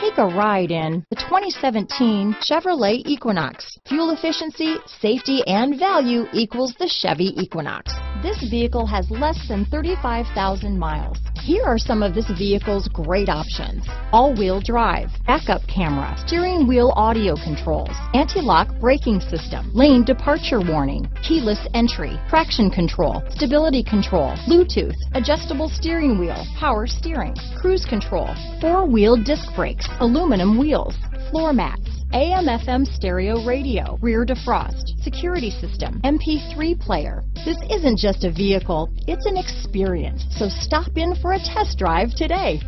Take a ride in the 2017 Chevrolet Equinox. Fuel efficiency, safety, and value equals the Chevy Equinox. This vehicle has less than 35,000 miles. Here are some of this vehicle's great options. All-wheel drive, backup camera, steering wheel audio controls, anti-lock braking system, lane departure warning, keyless entry, traction control, stability control, Bluetooth, adjustable steering wheel, power steering, cruise control, four-wheel disc brakes, aluminum wheels, floor mats, AM FM stereo radio, rear defrost, security system, MP3 player. This isn't just a vehicle, it's an experience. So stop in for a test drive today.